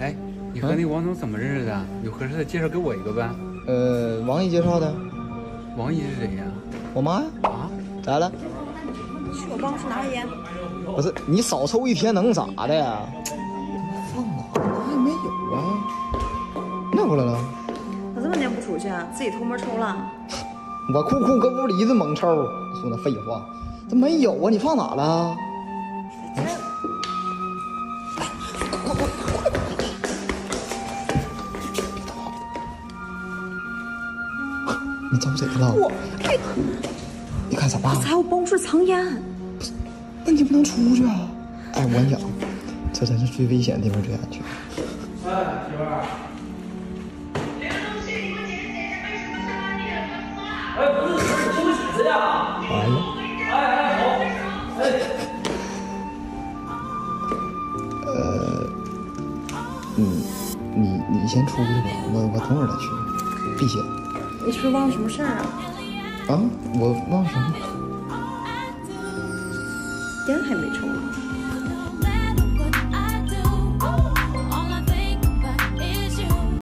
哎，你和那王总怎么认识的？有合适的介绍给我一个呗。呃，王姨介绍的，王姨是谁呀？我妈呀。啊？咋了？去我办公室拿根烟。不是，你少抽一天能咋的呀？放哪？哪也没有啊。那回来了。咋这么年不出去啊，自己偷摸抽了。我酷酷搁屋里一顿猛抽，说那废话，这没有啊？你放哪了？你找谁了？我你看啥？在我办公室藏烟。那你不能出去啊！哎，我跟你讲，这真是最危险的地方，最安全。哎，媳妇儿。这个东西你给我解释解释，为什么上班那个公司啊？哎，不是，不是休息室呀。好，哎，嗯，你你先出去吧，我我等会儿再去，避险。你是不是忘了什么事儿啊？啊，我忘什么？烟还没抽呢。